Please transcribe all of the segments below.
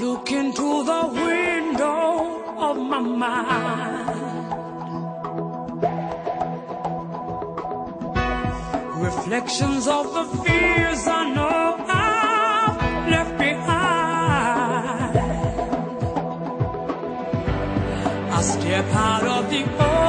look into the window of my mind. Reflections of the fears I know I've left behind. I step out of the.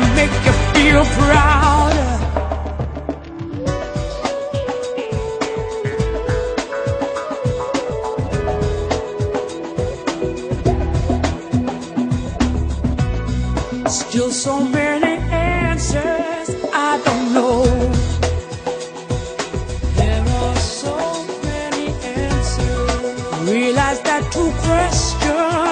gonna make you feel proud. Still so many answers I don't know. There are so many answers. Realize that two questions.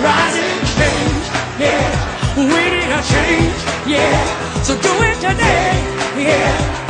rising change, yeah. We need a change, yeah. So do it today, yeah.